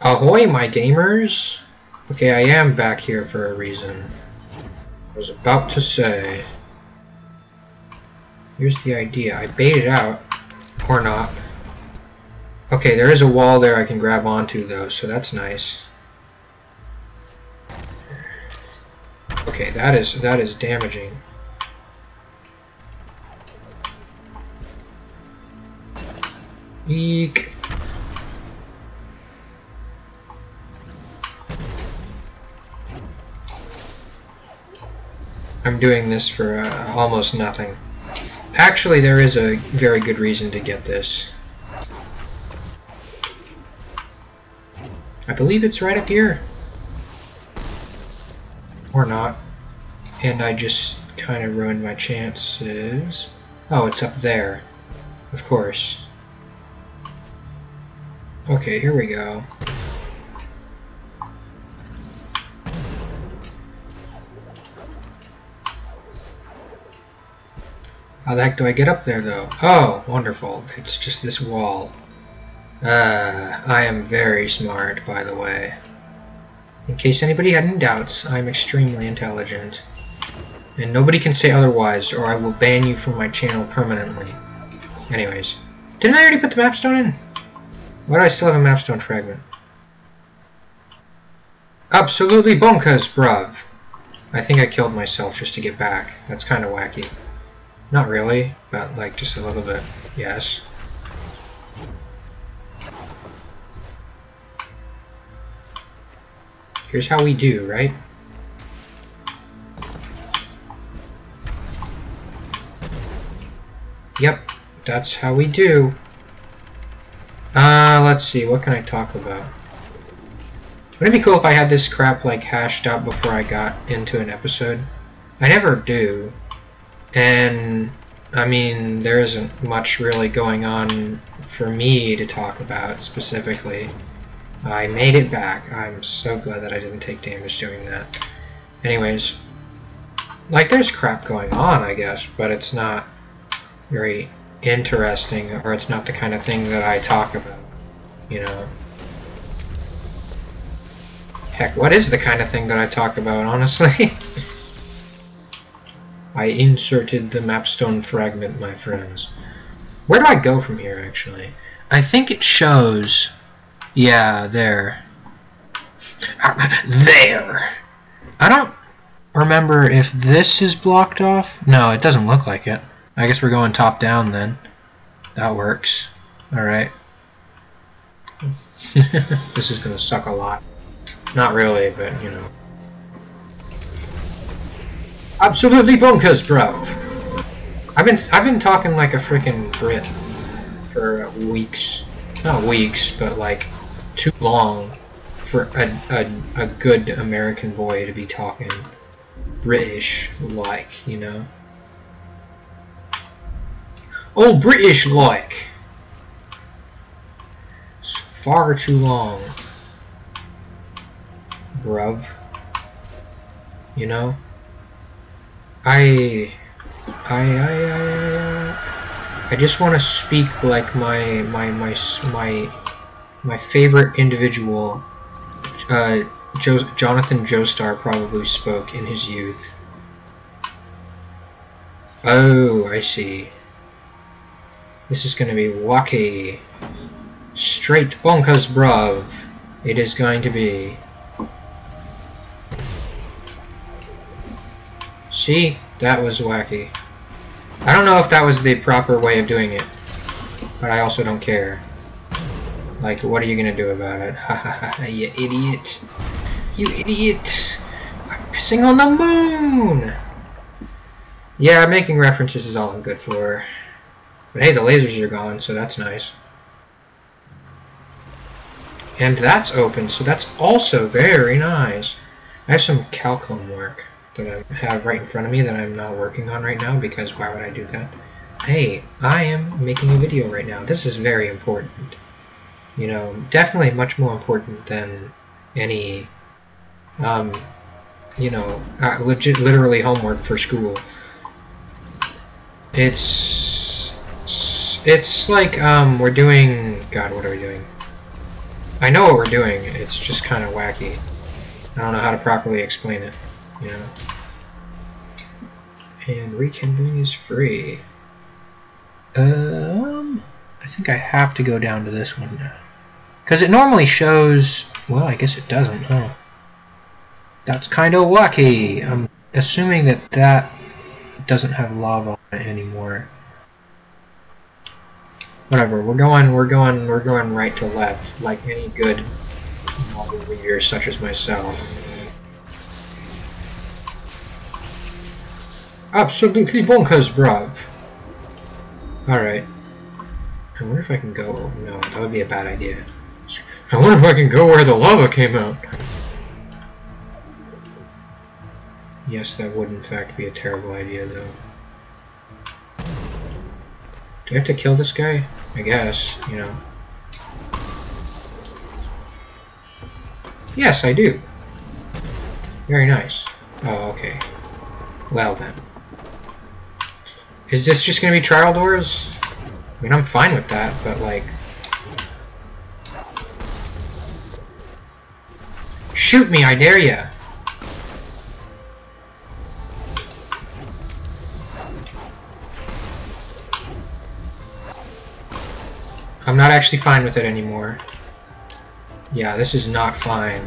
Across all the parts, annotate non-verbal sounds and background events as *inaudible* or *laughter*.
Ahoy, my gamers! Okay, I am back here for a reason. I was about to say... Here's the idea. I baited out. Or not. Okay, there is a wall there I can grab onto, though, so that's nice. Okay, that is that is damaging. Eek. I'm doing this for uh, almost nothing. Actually, there is a very good reason to get this. I believe it's right up here. Or not. And I just kind of ruined my chances. Oh, it's up there. Of course. Okay, here we go. How the heck do I get up there, though? Oh, wonderful. It's just this wall. Uh, I am very smart, by the way. In case anybody had any doubts, I'm extremely intelligent. And nobody can say otherwise, or I will ban you from my channel permanently. Anyways. Didn't I already put the mapstone in? Why do I still have a mapstone fragment? Absolutely bonkers, bruv! I think I killed myself just to get back. That's kind of wacky. Not really, but like just a little bit. Yes. Here's how we do, right? Yep, that's how we do. Uh, let's see, what can I talk about? Wouldn't it be cool if I had this crap, like, hashed out before I got into an episode? I never do. And, I mean, there isn't much really going on for me to talk about, specifically. I made it back. I'm so glad that I didn't take damage doing that. Anyways, like there's crap going on, I guess, but it's not very interesting, or it's not the kind of thing that I talk about, you know. Heck, what is the kind of thing that I talk about, honestly? *laughs* I inserted the mapstone fragment, my friends. Where do I go from here, actually? I think it shows yeah, there. *laughs* There! I don't remember if this is blocked off. No, it doesn't look like it. I guess we're going top down then. That works. Alright. *laughs* this is gonna suck a lot. Not really, but you know. Absolutely bonkers, bro! I've been I've been talking like a freaking Brit for weeks. Not weeks, but like too long for a, a, a good American boy to be talking British-like, you know? Oh, British-like! It's far too long. Bruv. You know? I... I... I... I, I just want to speak like my... my... my... my my favorite individual, uh, jo Jonathan Joestar probably spoke in his youth. Oh, I see. This is going to be wacky. Straight bonkers, bruv. It is going to be. See? That was wacky. I don't know if that was the proper way of doing it, but I also don't care. Like, what are you gonna do about it? *laughs* Ha ha ha, you idiot. You idiot! I'm pissing on the moon! Yeah, making references is all I'm good for. But hey, the lasers are gone, so that's nice. And that's open, so that's also very nice. I have some calculum work that I have right in front of me that I'm not working on right now, because why would I do that? Hey, I am making a video right now. This is very important you know, definitely much more important than any, um, you know, uh, legit, literally homework for school. It's, it's like, um, we're doing, God, what are we doing? I know what we're doing, it's just kind of wacky. I don't know how to properly explain it, know. And rekindling is free. Um, I think I have to go down to this one now. Because it normally shows... Well, I guess it doesn't, huh? That's kind of wacky. I'm assuming that that doesn't have lava on it anymore. Whatever, we're going, we're going, we're going right to left, like any good novel reader such as myself. Absolutely bonkers, bruv. Alright. I wonder if I can go... Oh, No, that would be a bad idea. I wonder if I can go where the lava came out. Yes, that would in fact be a terrible idea, though. Do I have to kill this guy? I guess, you know. Yes, I do. Very nice. Oh, okay. Well then. Is this just gonna be trial doors? I mean, I'm fine with that, but like... Shoot me, I dare ya! I'm not actually fine with it anymore. Yeah, this is not fine.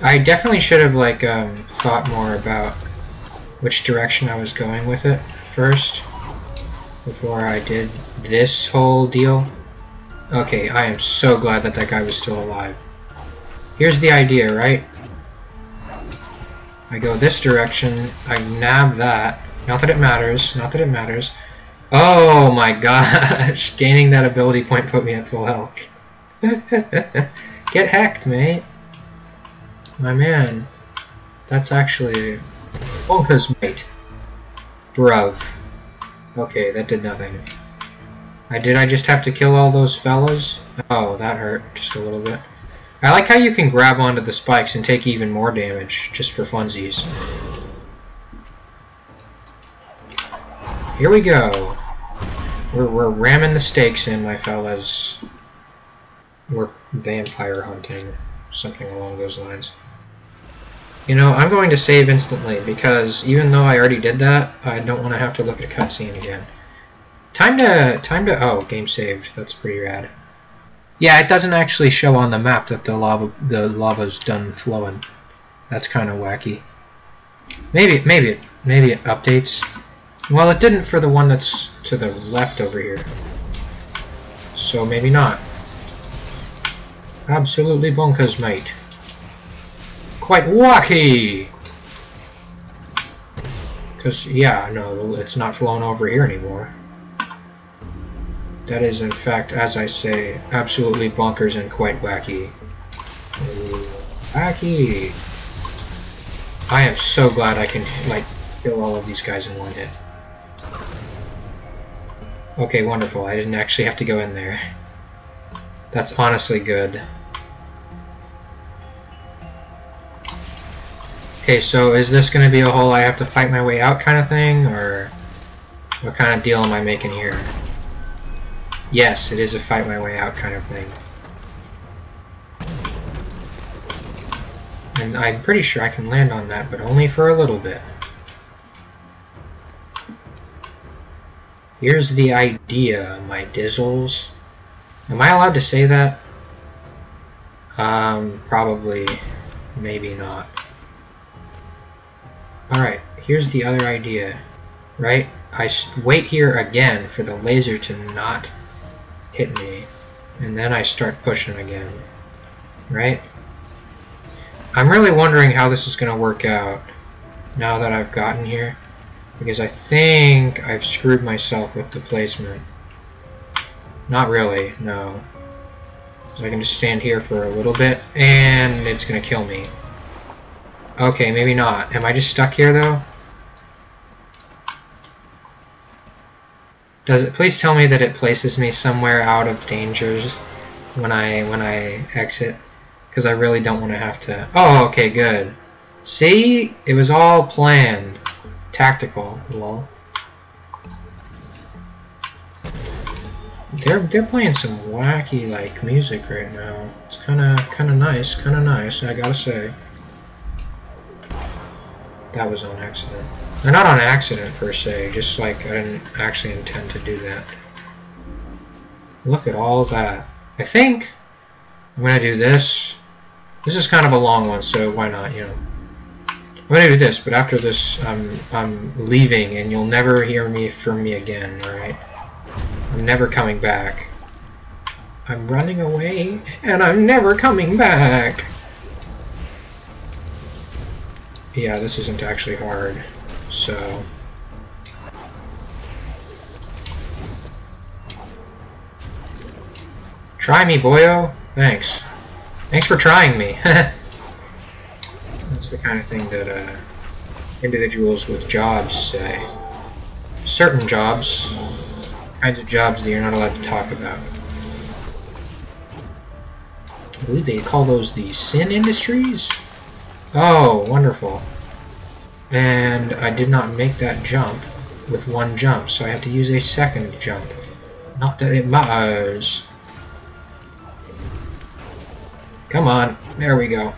I definitely should have, like, um, thought more about which direction I was going with it first before I did this whole deal. Okay, I am so glad that that guy was still alive. Here's the idea, right? I go this direction, I nab that. Not that it matters, not that it matters. Oh my gosh, *laughs* gaining that ability point put me at full health. *laughs* Get hacked, mate. My man. That's actually bonkers, mate. Bruv. Okay, that did nothing. I did I just have to kill all those fellas? Oh, that hurt just a little bit. I like how you can grab onto the spikes and take even more damage, just for funsies. Here we go. We're, we're ramming the stakes in, my fellas. We're vampire hunting. Something along those lines. You know, I'm going to save instantly because even though I already did that, I don't want to have to look at a cutscene again. Time to, time to, oh, game saved. That's pretty rad. Yeah, it doesn't actually show on the map that the lava, the lava's done flowing. That's kind of wacky. Maybe, maybe it, maybe it updates. Well, it didn't for the one that's to the left over here. So maybe not. Absolutely bonkers, mate quite wacky! Because, yeah, no, it's not flowing over here anymore. That is, in fact, as I say, absolutely bonkers and quite wacky. Wacky! I am so glad I can, like, kill all of these guys in one hit. Okay, wonderful. I didn't actually have to go in there. That's honestly good. Okay, so is this going to be a whole I have to fight my way out kind of thing, or what kind of deal am I making here? Yes, it is a fight my way out kind of thing. And I'm pretty sure I can land on that, but only for a little bit. Here's the idea, my dizzles. Am I allowed to say that? Um, probably, maybe not. Alright, here's the other idea, right? I wait here again for the laser to not hit me, and then I start pushing again, right? I'm really wondering how this is going to work out now that I've gotten here, because I think I've screwed myself with the placement. Not really, no. So I can just stand here for a little bit, and it's going to kill me. Okay, maybe not. Am I just stuck here, though? Does it please tell me that it places me somewhere out of dangers when I when I exit? Because I really don't want to have to... Oh, okay, good. See? It was all planned. Tactical, lol. They're they're playing some wacky like music right now. It's kind of kind of nice, kind of nice. I gotta say. That was on accident. Or not on accident per se, just like I didn't actually intend to do that. Look at all that. I think I'm gonna do this. This is kind of a long one, so why not, you know. I'm gonna do this, but after this, I'm I'm leaving, and you'll never hear me from me again. Right? I'm never coming back. I'm running away, and I'm never coming back. Yeah, this isn't actually hard, so. Try me, boyo. Thanks. Thanks for trying me. *laughs* That's the kind of thing that uh, individuals with jobs say. Certain jobs, kinds of jobs that you're not allowed to talk about. I believe they call those the sin industries? Oh, wonderful. And I did not make that jump with one jump, so I have to use a second jump. Not that it matters. Come on, there we go.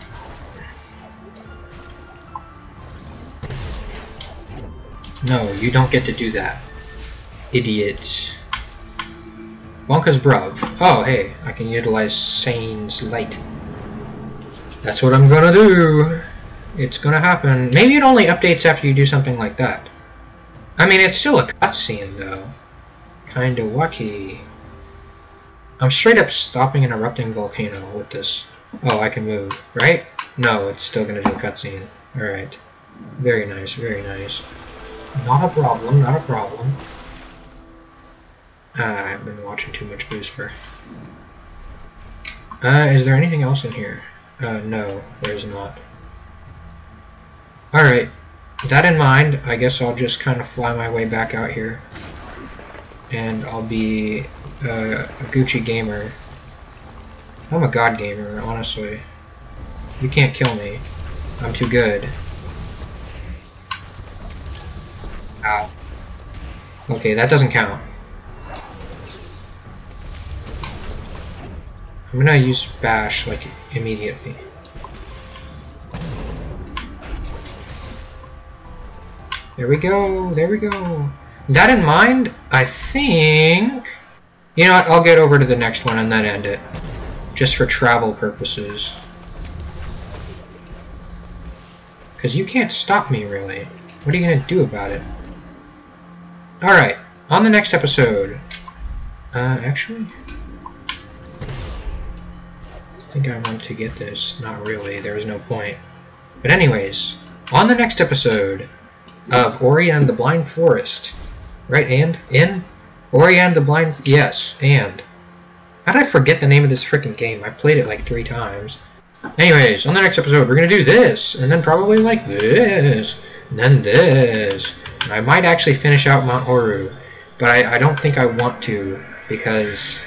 No, you don't get to do that. Idiot. Wonka's Bruv. Oh, hey, I can utilize Sein's Light. That's what I'm gonna do. It's gonna happen. Maybe it only updates after you do something like that. I mean, it's still a cutscene, though. Kinda wacky. I'm straight up stopping an erupting volcano with this. Oh, I can move, right? No, it's still gonna do a cutscene. Alright. Very nice, very nice. Not a problem, not a problem. Uh, I've been watching too much Lucifer. Uh, is there anything else in here? Uh, no, there's not. Alright, that in mind, I guess I'll just kind of fly my way back out here. And I'll be uh, a Gucci gamer. I'm a god gamer, honestly. You can't kill me. I'm too good. Ow. Okay, that doesn't count. I'm gonna use bash like immediately. There we go, there we go. That in mind, I think... You know what, I'll get over to the next one and then end it. Just for travel purposes. Because you can't stop me, really. What are you going to do about it? Alright, on the next episode... Uh, actually... I think I want to get this. Not really, there was no point. But anyways, on the next episode of Ori and the Blind Forest. Right, and? In? Ori and the Blind... Yes, and. How did I forget the name of this freaking game? I played it like three times. Anyways, on the next episode, we're going to do this, and then probably like this, and then this. And I might actually finish out Mount Horu, but I, I don't think I want to, because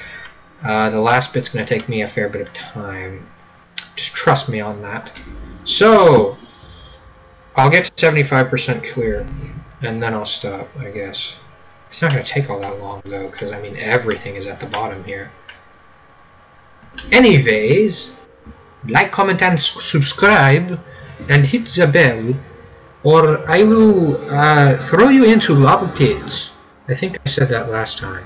uh, the last bit's going to take me a fair bit of time. Just trust me on that. So, I'll get to 75% clear, and then I'll stop, I guess. It's not going to take all that long, though, because, I mean, everything is at the bottom here. Anyways, like, comment, and subscribe, and hit the bell, or I will uh, throw you into lava pits. I think I said that last time.